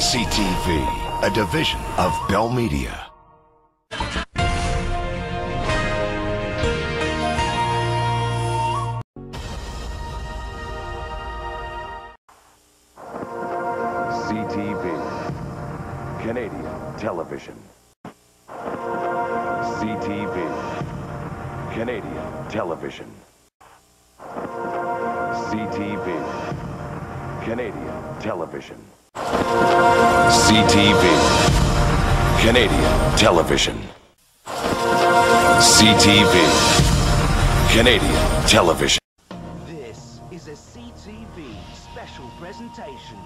CTV, a division of Bell Media. CTV, Canadian Television. CTV, Canadian Television. CTV, Canadian Television. CTV, Canadian Television. CTV, Canadian Television. This is a CTV special presentation.